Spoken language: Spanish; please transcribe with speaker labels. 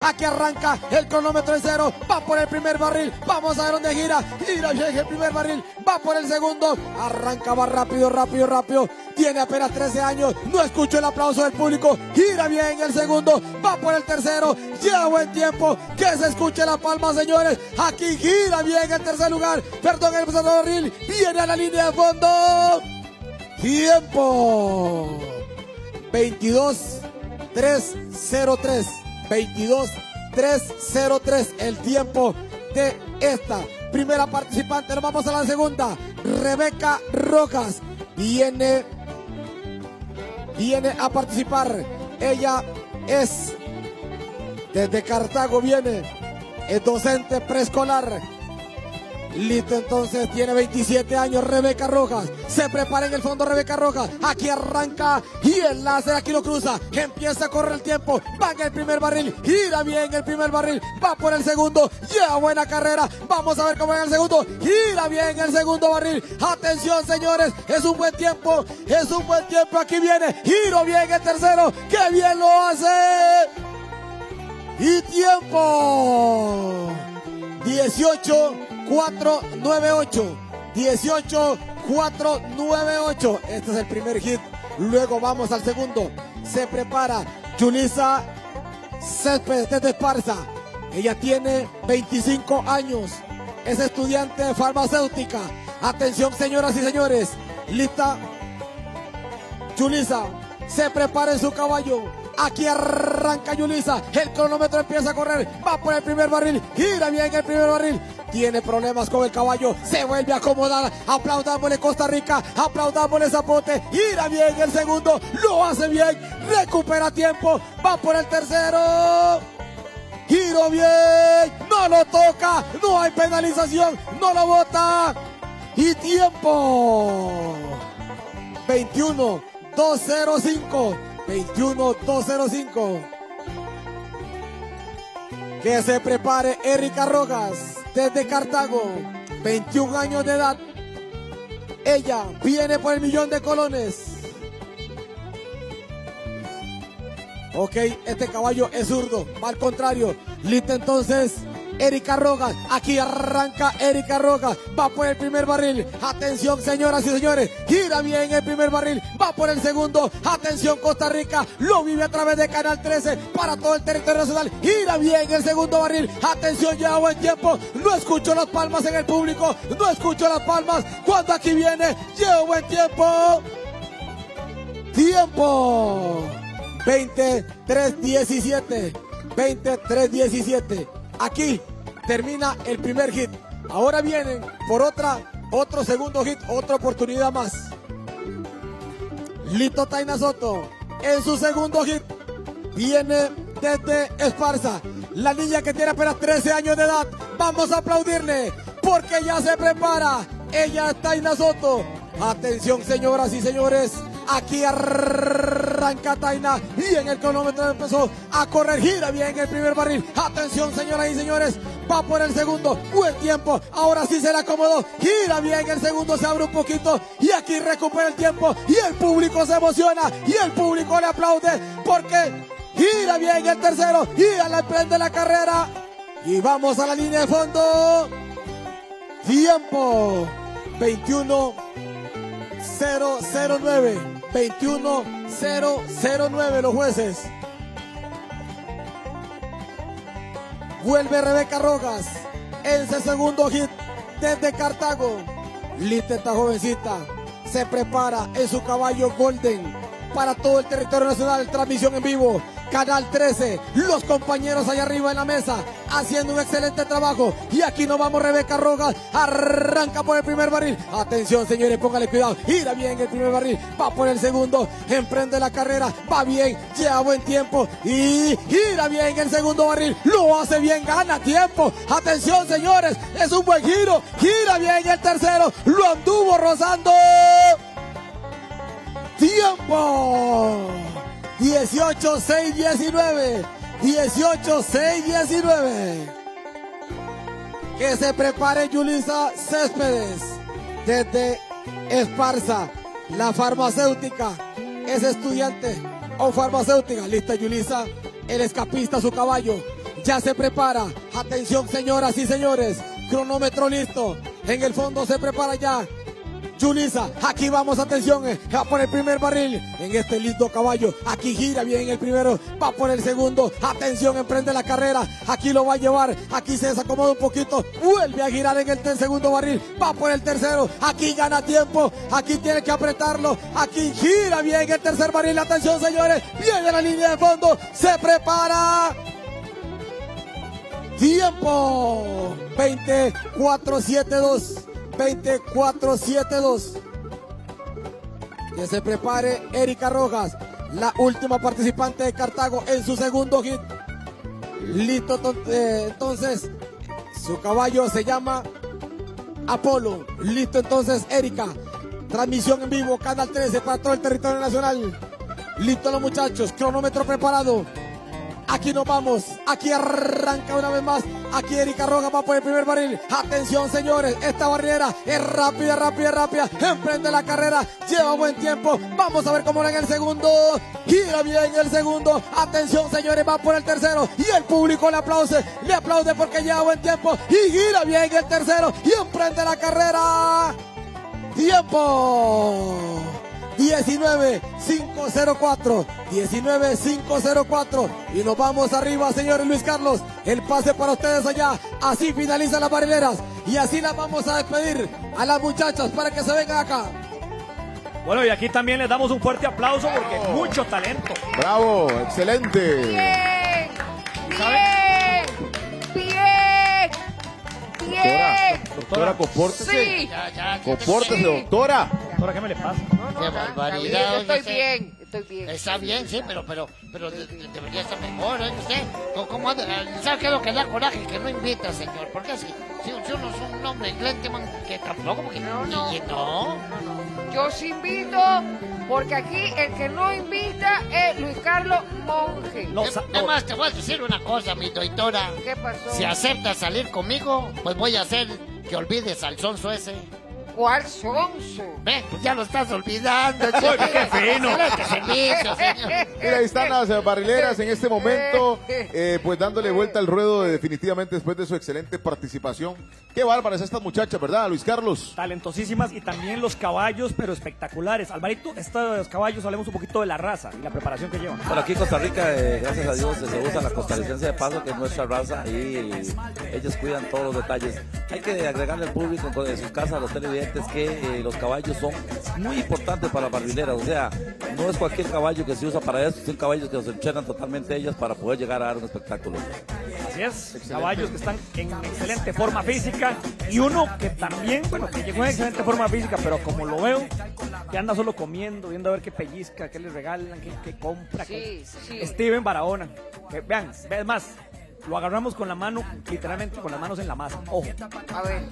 Speaker 1: Aquí arranca el cronómetro en cero. Va por el primer barril. Vamos a ver dónde gira. Gira bien el primer barril. Va por el segundo. Arranca, va rápido, rápido, rápido. Tiene apenas 13 años. No escucho el aplauso del público. Gira bien el segundo. Va por el tercero. Lleva buen tiempo. Que se escuche la palma, señores. Aquí gira bien el tercer lugar. Perdón, el segundo barril. Viene a la línea de fondo. Tiempo. 22 303 22 303 el tiempo de esta primera participante. Nos vamos a la segunda. Rebeca Rojas viene viene a participar. Ella es desde Cartago viene es docente preescolar Listo, entonces tiene 27 años Rebeca Rojas. Se prepara en el fondo Rebeca Rojas. Aquí arranca y el láser aquí lo cruza. Empieza a correr el tiempo. Va en el primer barril. Gira bien el primer barril. Va por el segundo. Lleva buena carrera. Vamos a ver cómo va en el segundo. Gira bien el segundo barril. Atención, señores. Es un buen tiempo. Es un buen tiempo. Aquí viene. Giro bien el tercero. ¡Qué bien lo hace! Y tiempo. 18 498. 18 498. Este es el primer hit. Luego vamos al segundo. Se prepara Julisa Céspedes de Esparza. Ella tiene 25 años. Es estudiante de farmacéutica. Atención, señoras y señores. Lista. Julisa se prepara en su caballo. Aquí arranca Yulisa. El cronómetro empieza a correr. Va por el primer barril. Gira bien el primer barril. Tiene problemas con el caballo. Se vuelve a acomodar. Aplaudámosle Costa Rica. Aplaudámosle Zapote. Gira bien el segundo. Lo hace bien. Recupera tiempo. Va por el tercero. Giro bien. No lo toca. No hay penalización. No lo bota. Y tiempo. 21. 205. 21-205. Que se prepare Erika Rojas desde Cartago, 21 años de edad. Ella viene por el millón de colones. Ok, este caballo es zurdo, al contrario. Listo entonces Erika Rojas. Aquí arranca Erika Rojas. Va por el primer barril. Atención, señoras y señores. Gira bien el primer barril. Va por el segundo. Atención, Costa Rica. Lo vive a través de Canal 13 para todo el territorio nacional. Gira bien el segundo barril. Atención, lleva buen tiempo. No escucho las palmas en el público. No escucho las palmas. Cuando aquí viene, lleva buen tiempo. Tiempo. 23 17. 23 17. Aquí termina el primer hit. Ahora vienen por otra, otro segundo hit, otra oportunidad más. Lito Taina Soto en su segundo hit viene desde Esparza. La niña que tiene apenas 13 años de edad. Vamos a aplaudirle porque ya se prepara. Ella es Taina Soto. Atención, señoras y señores. Aquí Taina y en el cronómetro empezó a correr. Gira bien el primer barril. Atención, señoras y señores. Va por el segundo. Buen tiempo. Ahora sí se la acomodó. Gira bien el segundo. Se abre un poquito. Y aquí recupera el tiempo. Y el público se emociona. Y el público le aplaude. Porque gira bien el tercero. Y la emprende la carrera. Y vamos a la línea de fondo. Tiempo. 21 009. 21-009 los jueces. Vuelve Rebeca Rojas en su segundo hit desde Cartago. Lista esta jovencita. Se prepara en su caballo Golden para todo el territorio nacional. Transmisión en vivo. Canal 13, los compañeros allá arriba en la mesa, haciendo un excelente trabajo. Y aquí nos vamos, Rebeca Rojas, arranca por el primer barril. Atención, señores, póngale cuidado. Gira bien el primer barril, va por el segundo, emprende la carrera, va bien, lleva buen tiempo y gira bien el segundo barril. Lo hace bien, gana tiempo. Atención, señores, es un buen giro. Gira bien el tercero, lo anduvo rozando. Tiempo. 18, 6, 19. 18, 6, 19. Que se prepare Yulisa Céspedes desde Esparza, la farmacéutica. Es estudiante o farmacéutica. Lista Yulisa, el escapista, su caballo. ya se prepara. Atención, señoras y señores. Cronómetro listo. En el fondo se prepara ya. Julisa, aquí vamos, atención, eh, va por el primer barril en este lindo caballo. Aquí gira bien el primero, va por el segundo. Atención, emprende la carrera. Aquí lo va a llevar, aquí se desacomoda un poquito. Vuelve a girar en el segundo barril, va por el tercero. Aquí gana tiempo, aquí tiene que apretarlo. Aquí gira bien el tercer barril. Atención, señores, viene la línea de fondo, se prepara. Tiempo 24-7-2. 24-7-2. Que se prepare Erika Rojas, la última participante de Cartago en su segundo hit. Listo, eh, entonces, su caballo se llama Apolo. Listo, entonces, Erika. Transmisión en vivo, Canal 13 para todo el territorio nacional. Listo los muchachos, cronómetro preparado. Aquí nos vamos. Aquí arranca una vez más. Aquí Erika Roja va por el primer barril. Atención, señores. Esta barrera es rápida, rápida, rápida. Emprende la carrera. Lleva buen tiempo. Vamos a ver cómo era en el segundo. Gira bien el segundo. Atención, señores. Va por el tercero. Y el público le aplaude. Le aplaude porque lleva buen tiempo. Y gira bien el tercero. Y emprende la carrera. Tiempo. 19504, 19504 y nos vamos arriba, señor Luis Carlos. El pase para ustedes allá. Así finalizan las barrileras y así las vamos a despedir a las muchachas para que se vengan acá.
Speaker 2: Bueno, y aquí también les damos un fuerte aplauso porque mucho talento.
Speaker 3: Bravo, excelente.
Speaker 4: Bien, bien, bien, bien.
Speaker 3: Doctora, compórtese.
Speaker 4: Sí.
Speaker 3: Compórtese,
Speaker 4: Sí.
Speaker 3: doctora.
Speaker 2: Ahora, ¿qué me le pasa?
Speaker 4: Qué
Speaker 5: barbaridad,
Speaker 4: Yo estoy
Speaker 5: oye,
Speaker 4: bien, estoy bien.
Speaker 5: Está bien, sí, pero, pero, pero de- de- debería estar mejor, ¿eh? Usted, ¿cómo- ¿cómo anda? ¿Sabe qué es lo que da coraje? Que no invita, señor. Porque si, si, si uno es un hombre inglés, que, man- que tampoco, porque
Speaker 4: No, no.
Speaker 5: y- no.
Speaker 4: Yo sí invito, porque aquí el que no invita es Luis Carlos Monge.
Speaker 2: No,
Speaker 5: Es-
Speaker 2: sa-
Speaker 5: Además, te voy a decir una cosa, mi doctora.
Speaker 4: ¿Qué pasó?
Speaker 5: Si aceptas salir conmigo, pues voy a hacer que olvides al sonso ese.
Speaker 4: ¿Cuál sonso?
Speaker 5: Ve, pues ya lo estás olvidando.
Speaker 2: Oye, qué fino.
Speaker 3: Mira, ahí están las barrileras en este momento, eh, pues dándole vuelta al ruedo de- definitivamente después de su excelente participación. Qué bárbaras estas muchachas, ¿verdad, Luis Carlos?
Speaker 2: talentosísimas y también los caballos, pero espectaculares. Alvarito, estos caballos, hablemos un poquito de la raza y la preparación que llevan.
Speaker 6: Bueno, aquí en Costa Rica, eh, gracias a Dios, se usa la costarricense de paso, que es nuestra raza, y ellos cuidan todos los detalles. Hay que agregarle al público en sus casas, a los televidentes, que eh, los caballos son muy importantes para las barbileras. O sea, no es cualquier caballo que se usa para eso, son caballos que se entrenan totalmente ellas para poder llegar a dar un espectáculo.
Speaker 2: Así es, caballos que están en excelente forma física y uno que también, bueno, que llegó en excelente forma física, pero como lo veo, que anda solo comiendo, viendo a ver qué pellizca, qué le regalan, qué, qué compra.
Speaker 4: Sí,
Speaker 2: qué-
Speaker 4: sí.
Speaker 2: Steven Barahona. Que, vean, es más, lo agarramos con la mano, literalmente con las manos en la masa. Ojo.
Speaker 4: A ver.